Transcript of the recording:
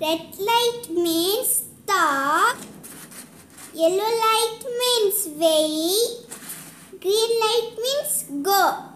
Red light means stop. Yellow light means wait. Green light means go.